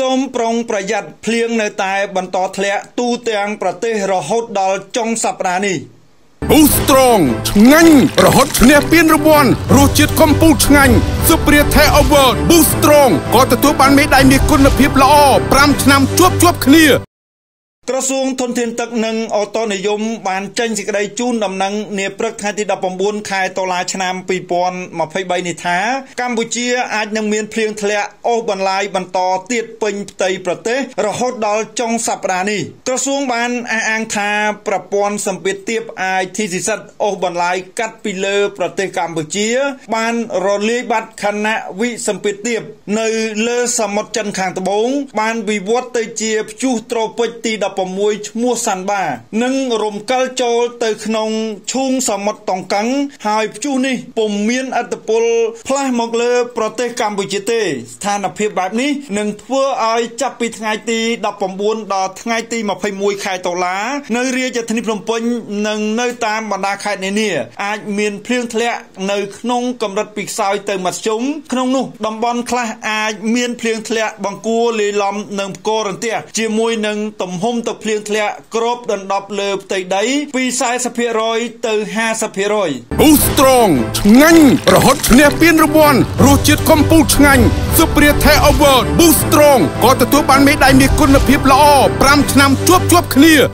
សូមប្រុងប្រយ័ត្នភ្លៀងនៅតែបន្តធ្លាក់ទូទាំងប្រទេសរហូតដល់ចុងសប្តាហ៍នេះ Boost Strong ឆ្ងាញ់រហូតឈ្នះពានរង្វាន់រសជាតិកំពូលឆ្ងាញ់ Superior Thai Over Boost Strong ក៏ទទួលបានមេដាយមាសគុណភាពល្អ5ឆ្នាំជាប់ជាប់គ្នា ក្រសួងធនធានទឹកនិងអូតូនិយមបានចេញសេចក្តីជូនដំណឹងនាព្រឹកថ្ងៃទី19ខែតុលាឆ្នាំ2023នេះថាកម្ពុជាអាចនឹងមានភ្លៀងធ្លាក់អូសបន្លាយបន្តទៀតពេញផ្ទៃប្រទេសរហូតដល់ចុងសប្តាហ៍នេះក្រសួងបានអះអាងថាប្រព័ន្ធសម្ពាធទាបអាចធីសិសិតអូសបន្លាយកាត់ពីលើប្រទេសកម្ពុជា បានរលាយបាត់ខណៈវិសម្ពាធទាបនៅលើសមុទ្រចិនខាងត្បូងបានវិវត្តទៅជាព្យុះត្រូពិចទី16 6ឈ្មោះសាន់បានឹងរំកិលចូលទៅក្នុងឈូងសមុទ្រតុងកឹងហើយព្យុះនេះពុំមានអត្តពលផ្លាស់មកលើ ប្រទេសកម្ពុជាទេ ស្ថានភាពបែបនេះនឹងធ្វើឲ្យចាប់ពីថ្ងៃទី19ដល់ថ្ងៃទី21ខែតុលានៅរាជធានីភ្នំពេញនិងនៅតាមបណ្ដាខេត្តនានាអាចមានភ្លៀងធ្លាក់នៅក្នុងកម្រិតពីខ្សោយទៅមធ្យមក្នុងនោះតំបន់ខ្លះអាចមានភ្លៀងធ្លាក់បង្គួរលាយឡំនឹងផ្គររន្ទះជាមួយនឹងទំហំទឹកភ្លៀងធ្លាក់គ្របដណ្ដប់លើផ្ទៃដីពី40%ទៅ50% Boost Strong ឆ្ងាញ់រហូតឈ្នះពានរង្វាន់រសជាតិកំពូលឆ្ងាញ់ Superior Thai Over Boost Strong ក៏ទទួលបានមេដាយមាសគុណភាពល្អ5ឆ្នាំជាប់ជាប់គ្នា